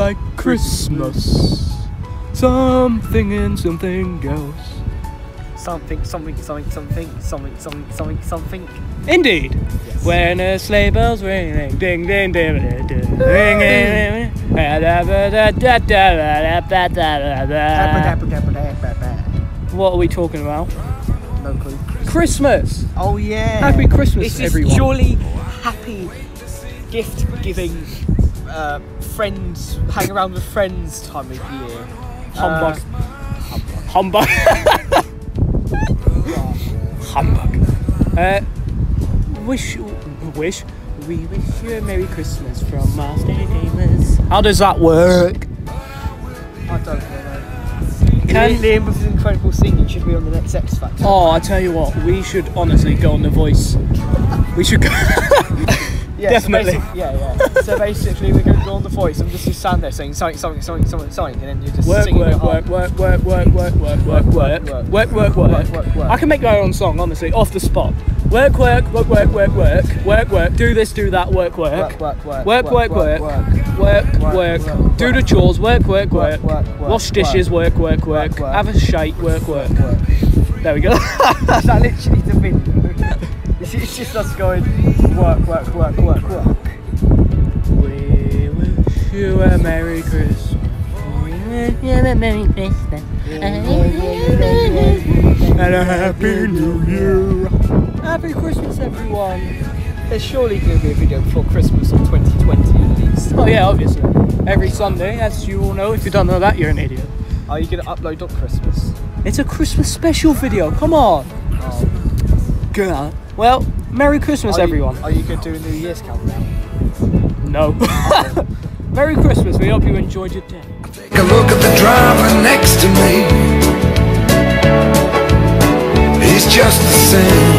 Like Christmas. Something and something else. Something, something, something, something, something, something, something, something. Indeed. Yes. When the sleigh bells ring, ding, ding, ding, ding, ding, ding, da, da, da. What are we talking about? No clue. Christmas. Oh yeah. Happy Christmas, This is everyone. surely happy gift giving, uh, friends hang around with friends time of year. Humbug. Uh, Humbug. Humbug. Uh, wish, wish, we wish you a Merry Christmas from Master Gamerz. How does that work? I don't know. Can- Liam with his incredible singing should be on the next X Factor. Oh, I tell you what, we should honestly go on The Voice. We should go. Yeah, Definitely. So yeah, yeah. So basically, we're going to go on the voice and just stand there saying something, something, something, something, something, and then you're just Work, singing work, work, work, work, work, work, work, work, work, work, work, work, work, work, work, work. I can make my own song, honestly, off the spot. Work, work, work, work, work, work, work, work. Do this, do that, work, work, Work, work, work, work, work, work, work, work, work, work. work, Do the chores, work, work, work. Work, work, work, Wash dishes, work, work, work. Have a shite, work, work. There we go. That literally the video? It's it's just us going work, work, work, work, work. We wish you a Merry Christmas. And a Happy New Year. Happy Christmas, everyone. There's surely going to be a video before Christmas of 2020 at least. Oh yeah, obviously. Every Sunday, as you all know. If you don't know that, you're an idiot. Are you going to upload on Christmas? It's a Christmas special video. Come on. Oh. Good. Well, Merry Christmas, Are you- everyone. Are you going to do a New Year's countdown? No. Merry Christmas. We hope you enjoyed your day. Take a look at the driver next to me. He's just the same.